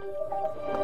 you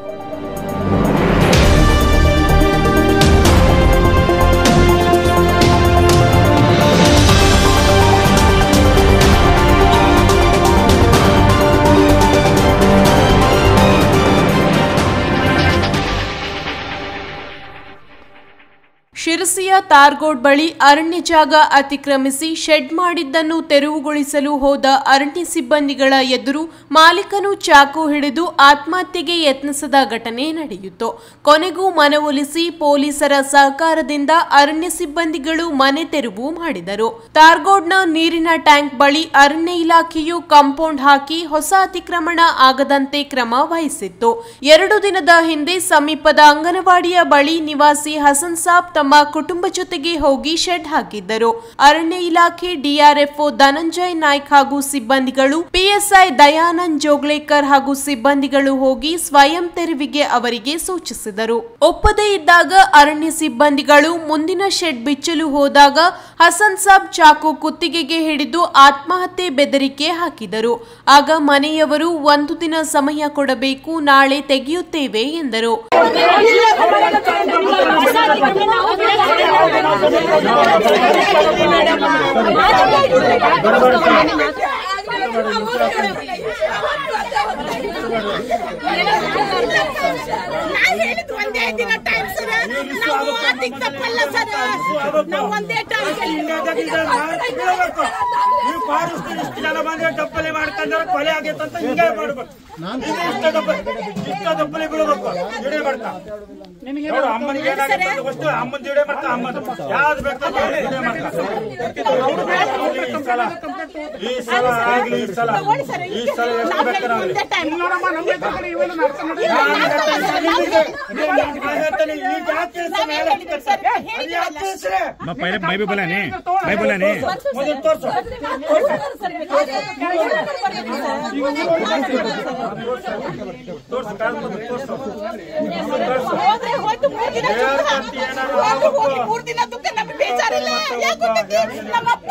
ಶಿರಸಿಯ Targod ಬಳಿ ಅರಣ್ಯ ಜಾಗ ಅತಿಕ್ರಮಿಸಿ ಶೆಡ್ ಮಾಡಿದ್ದನ್ನು ತೆರವುಗೊಳಿಸಲು ಹೋದ ಅರಣ್ಯ ಸಿಬ್ಬಂದಿಗಳ ಎದುರು ಮಾಲೀಕನು ಚಾಕು ಹಿಡಿದು ಆತ್ಮಹತ್ಯೆಗೆ ಯತ್ನಿಸಿದ ಘಟನೆ ನಡೆಯಿತು. ಕೊನೆಗೂ ಮನವೊಲಿಸಿ ಪೊಲೀಸರ ಸಹಕಾರದಿಂದ ಅರಣ್ಯ ಸಿಬ್ಬಂದಿಗಳು ಮನೆ ತೆರವು ಮಾಡಿದರು. ತಾರ್ಗೋಡ್ನ ನೀರಿನ ಟ್ಯಾಂಕ್ ಬಳಿ ಅರಣ್ಯ ಇಲಾಖೆಯು ಕಾಂಪೌಂಡ್ ಹಾಕಿ ಹೊಸ ಅತಿಕ್ರಮಣ ಆಗದಂತೆ ಕ್ರಮ ವಹಿಸಿತ್ತು. ಎರಡು ದಿನದ ಹಿಂದೆ ಸಮೀಪದ ಅಂಗನವಾಡಿಯ ಬಳಿ ನಿವಾಸಿ ಹಸನ್ ಸಾಬ್ ತಮ್ಮ ಕುಟುಂಬ ಜೊತೆಗೆ ಹೋಗಿ ಶೆಡ್ ಹಾಕಿದ್ದರು. ಅರಣ್ಯ ಇಲಾಖೆ, ಡಿಆರ್ಎಫ್ಒ ಧನಂಜಯ್ ನಾಯ್ಕ್ ಹಾಗೂ ಸಿಬ್ಬಂದಿಗಳು, ಪಿಎಸ್ಐ ದಯಾನಂದ್ ಜೋಗ್ಲೇಕರ್ ಹಾಗೂ ಸಿಬ್ಬಂದಿಗಳು ಹೋಗಿ ಸ್ವಯಂ ತೆರವಿಗೆ ಅವರಿಗೆ ಸೂಚಿಸಿದರು. ಒಪ್ಪದೇ ಇದ್ದಾಗ ಅರಣ್ಯ ಸಿಬ್ಬಂದಿಗಳು ಮುಂದಿನ ಶೆಡ್ ಬಿಚ್ಚಲು ಹೋದಾಗ ಹಸನ್ ಸಾಬ್ ಚಾಕು ಕುತ್ತಿಗೆಗೆ ಹಿಡಿದು ಆತ್ಮಹತ್ಯೆ ಬೆದರಿಕೆ ಹಾಕಿದರು. ಆಗ ಮನೆಯವರು ಒಂದು ದಿನ ಸಮಯ ಕೊಡಬೇಕು, ನಾಳೆ ತೆಗೆಯುತ್ತೇವೆ ಎಂದರು. ম্যাডাম ಹೇಳಿದ್ದು ಒಂದೇ ದಿನ ಟೈಮ್ ಸರ್. ನಾವು ಮಾತಿಗೆ ತಪ್ಪಲ್ಲ ಸರ್. ನಾವು ಒಂದೇ ಟೈಮ್ ನೀವು ಇಷ್ಟು ಜನ ಬಂದ್ರೆ ಡಬ್ಬಲಿ ಮಾಡ್ಕೊಂಡ್ರೆ ಕೊಲೆ ಆಗೈತೆ ಅಂತ ಹಿಂಗೆ ಮಾಡ್ಬೇಕು. ಇದು ಇಷ್ಟ ಡಬ್ಬಲಿ ಇಷ್ಟ ಡಬ್ಬಲಿ ಬೀಳಬೇಕು. ಇಡೀ ಮಾಡ್ತಾ. ನೋಡು ಅಮ್ಮನಿಗೆ ಏನಾಗುತ್ತೆ ಅಮ್ಮನ ಜೋಡಿ ಮಾಡ್ತಾ ಅಮ್ಮನ. ಯಾವ್ದು ಬೇಕಾದ್ರೆ ಮಾಡ್ತಾ ಸಲ ಈ ಸಲ ಆಗ್ಲಿ ಈ ಸಲ ಈ ಸಲ ಎಷ್ಟು ಬೇಕಾಗ್ಲಿ ಇಲ್ಲೋಡಮ್ಮ ನಮ್ಮ ಕಡೆ ಇವೆಲ್ಲ ನಡ್ಕೊಂಡು ಪೈಲೆ ಬೈ ಬಲಾನೆ ಬೈ ಬಲಾನೆ ತೋರ್ಸು ತೋರ್ಸು ತೋರ್ಸು ಹೋಯ್ತು ಮೂರು ದಿನ ಮೂರು ದಿನ ನಮಗೆ ಬೇಜಾರಿಲ್ಲ ಯಾಕೆ ನಮ್ಮ ಅಪ್ಪ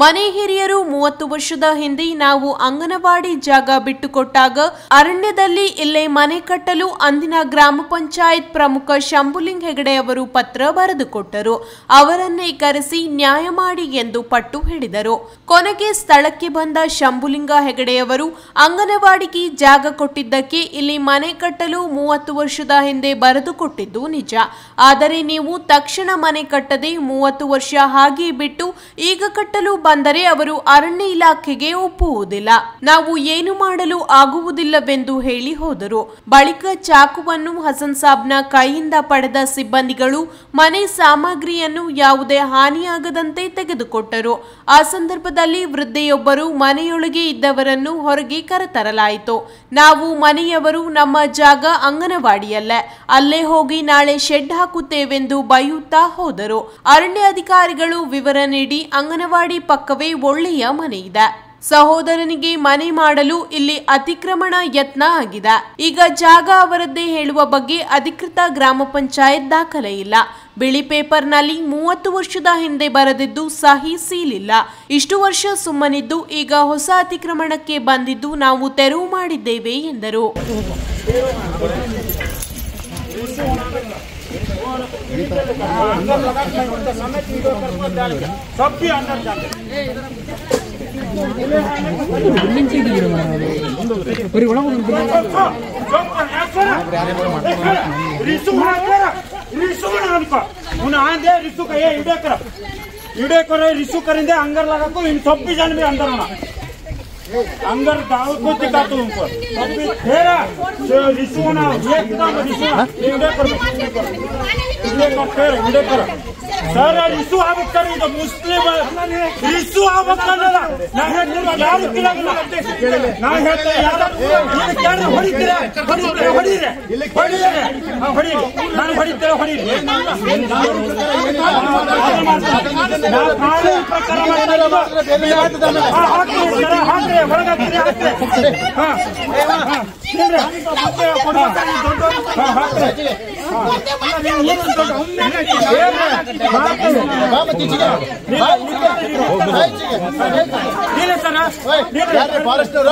ಮನೆ ಹಿರಿಯರು ಮೂವತ್ತು ವರ್ಷದ ಹಿಂದೆ ನಾವು ಅಂಗನವಾಡಿ ಜಾಗ ಬಿಟ್ಟುಕೊಟ್ಟಾಗ ಅರಣ್ಯದಲ್ಲಿ ಇಲ್ಲೇ ಮನೆ ಕಟ್ಟಲು ಅಂದಿನ ಗ್ರಾಮ ಪಂಚಾಯತ್ ಪ್ರಮುಖ ಶಂಭುಲಿಂಗ್ ಹೆಗಡೆ ಅವರು ಪತ್ರ ಬರೆದುಕೊಟ್ಟರು ಅವರನ್ನೇ ಕರೆಸಿ ನ್ಯಾಯ ಮಾಡಿ ಎಂದು ಪಟ್ಟು ಹಿಡಿದರು. ಕೊನೆಗೆ ಸ್ಥಳಕ್ಕೆ ಬಂದ ಶಂಭುಲಿಂಗ ಹೆಗಡೆಯವರು ಅಂಗನವಾಡಿಗೆ ಜಾಗ ಕೊಟ್ಟಿದ್ದಕ್ಕೆ ಇಲ್ಲಿ ಮನೆ ಕಟ್ಟಲು ಮೂವತ್ತು ವರ್ಷದ ಹಿಂದೆ ಬರೆದುಕೊಟ್ಟಿದ್ದು ನಿಜ. ಆದರೆ ನೀವು ತಕ್ಷಣ ಮನೆ ಕಟ್ಟದೆ ಮೂವತ್ತು ವರ್ಷ ಹಾಗೆ ಬಿಟ್ಟು ಈಗ ಕಟ್ಟಲು ಬಂದರೆ ಅವರು ಅರಣ್ಯ ಇಲಾಖೆಗೆ ಒಪ್ಪುವುದಿಲ್ಲ. ನಾವು ಏನು ಮಾಡಲು ಆಗುವುದಿಲ್ಲವೆಂದು ಹೇಳಿ ಹೋದರು. ಬಳಿಕ ಚಾಕುವನ್ನು ಹಸನ್ ಸಾಬ್ನ ಕೈಯಿಂದ ಪಡೆದ ಸಿಬ್ಬಂದಿಗಳು ಮನೆ ಸಾಮಗ್ರಿಯನ್ನು ಯಾವುದೇ ಹಾನಿಯಾಗದಂತೆ ತೆಗೆದುಕೊಟ್ಟರು. ಆ ಸಂದರ್ಭದಲ್ಲಿ ವೃದ್ಧೆಯೊಬ್ಬರು ಮನೆಯೊಳಗೆ ಇದ್ದವರನ್ನು ಹೊರಗೆ ಕರೆತರಲಾಯಿತು. ನಾವು ಮನೆಯವರು ನಮ್ಮ ಜಾಗ ಅಂಗನವಾಡಿಯಲ್ಲ. ಅಲ್ಲೇ ಹೋಗಿ ನಾಳೆ ಶೆಡ್ ಹಾಕುತ್ತೇವೆಂದು ಬಯ್ಯುತ್ತಾ ಹೋದರು. ಅರಣ್ಯ ಅಧಿಕಾರಿಗಳು ವಿವರ ನೀಡಿ ಅಂಗನವಾಡಿ ಪಕ್ಕವೇ ಒಳ್ಳೆಯ ಮನೆ ಇದೆ. ಸಹೋದರನಿಗೆ ಮನೆ ಮಾಡಲು ಇಲ್ಲಿ ಅತಿಕ್ರಮಣ ಯತ್ನ ಆಗಿದೆ. ಈಗ ಜಾಗ ಅವರದ್ದೇ ಹೇಳುವ ಬಗ್ಗೆ ಅಧಿಕೃತ ಗ್ರಾಮ ಪಂಚಾಯತ್ ದಾಖಲೆ ಇಲ್ಲ. ಬಿಳಿ ಪೇಪರ್ನಲ್ಲಿ ಮೂವತ್ತು ವರ್ಷದ ಹಿಂದೆ ಬರೆದಿದ್ದು ಸಹಿ ಸೀಲಿಲ್ಲ. ಇಷ್ಟು ವರ್ಷ ಸುಮ್ಮನಿದ್ದು ಈಗ ಹೊಸ ಅತಿಕ್ರಮಣಕ್ಕೆ ಬಂದಿದ್ದು ನಾವು ತೆರವು ಮಾಡಿದ್ದೇವೆ ಎಂದರು. सब भी अंदर जाते रिसू का ये इडे कर इडे कर रिसू अंदर डाल को टिका तू ऊपर फेरा रिसोना एकदम रिसोना इंडे कर। इंडे कर फेर इंडे पर ಸರ್ ರಿಸು ಆಗ್ಬೇಕು ಸರ್ ಇದು ಮುಸ್ಲಿಂ ರಿಸು ಆಗ್ಬೇಕಲ್ಲ ನಾ ಹೇಳ್ತೀನಿ ಯಾರು ಕೇಳಲ್ಲ ನಾ ಹೇಳ್ತೇನೆ ಯಾರು ಇದಕ್ಕೆ ಯಾರು ಹೊಡಿತೀರ ಹೊಡಿತೀರ ಹೊಡೀರಿ ಹೊಡೀರಿ ಹಾ, ಹೊಡೀರಿ ನಾನು ಹೊಡಿತೀರ ಹೊಡೀರಿ ನಾವು ಕಾನೂನು ಪ್ರಕಾರ ಮಾಡ್ತಾ ಇರೋದು. ಹಾ, ಹಾಕ್ರಿ ಸರ್, ಹಾಕ್ರಿ ಒಳಗೆ ಹಾಕ್ರಿ ಹಾಕ್ರಿ ಹಾ ಹಾ ಇಲ್ರಿ, ಹಾಕ್ರಿ, ಕೊಡು. ಹಾ, ಹಾಕ್ರಿ ಇಲ್ಲ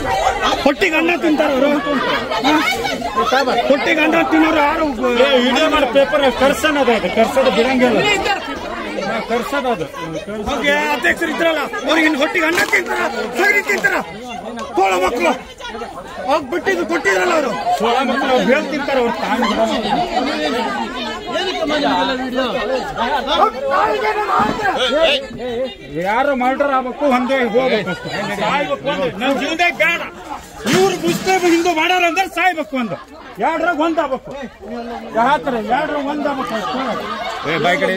ಹೊಟ್ಟಿಗೆ ಅನ್ನ ತಿಂತಾರ ಅವರು. ಹೊಟ್ಟಿಗೆ ಅನ್ನ ತಿನ್ನೋರು ಯಾರು? ವಿಡಿಯೋ ಮಾಡಿ ಪೇಪರ್ ಕರ್ಸನ್ ಅದ ಕರ್ಸೋದು ಬಿಡಂಗಿಲ್ಲ ಕರ್ಸೋದು ಅದು. ಅಧ್ಯಕ್ಷರು ಇದ್ರಲ್ಲ ಅವ್ರಿಗೆ ಹೊಟ್ಟಿಗೆ ಅನ್ನ ತಿಂತಾರ? ಸಗಣಿ ತಿಂತಾರ? ಕೋಳ ಮಕ್ಕಳು ಹೋಗಿ ಬಿಟ್ಟಿದ್ದು ಕೊಟ್ಟಿದ್ರಲ್ಲ ಅವರು. ತೋಳ ಮಕ್ಕಳು ಅವ್ರು ತಿಂತಾರ ಅವ್ರು ಯಾರು ಮರ್ಡರ್ ಆಗ್ಬೇಕು ಒಂದೇ ಹೋಗ್ಬೇಕು ನಮ್ಮ ಜೀವನದಾಗ ಬೇಡ ಇವ್ರು ಮುಸ್ಲಿಮ್ ಹಿಂದೂ ಮಾಡಾರ ಅಂದ್ರೆ ಸಾಯ್ಬೇಕು ಒಂದು ಎರಡ್ರಾಗ ಒಂದ್ ಆಗ್ಬೇಕು ಯಾತ್ರ ಎರಡ್ರಾಗ ಒಂದ್ ಆಗ್ಬೇಕು. ಬಾಯ್ ಕಡೆ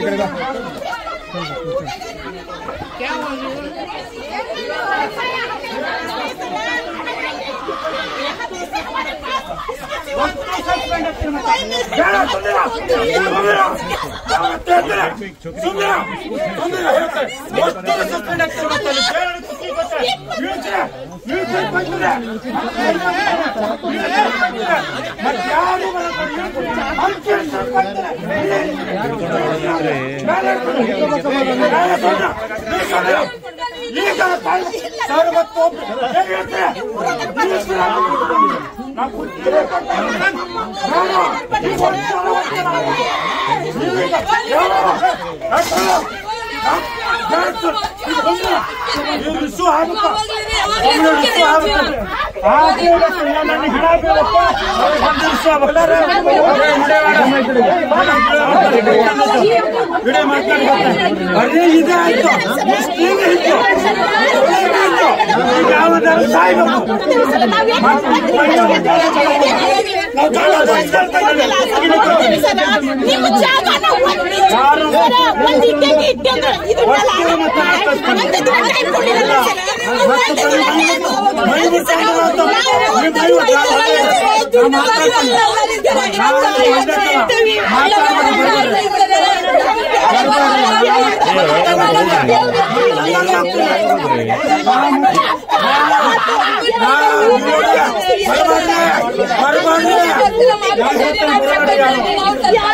ಈಗ ಸರ್ವತ್ತು يرسوها بكره ಅದೇ ಸಾಯ್ಬೇಕು ನಾವು ಕಾಲ ನಿಮ್ಮ ಜಾಗ ನಾವು ಒಂದು ಒಂದು ಇಟ್ಟಂಗೆ ಇಟ್ಟಂದ್ರೆ ಇದು ಒಂದು ದಿನ ಇಟ್ಕೊಂಡಿರಲ್ಲ ಸರ್. ಮೈ यार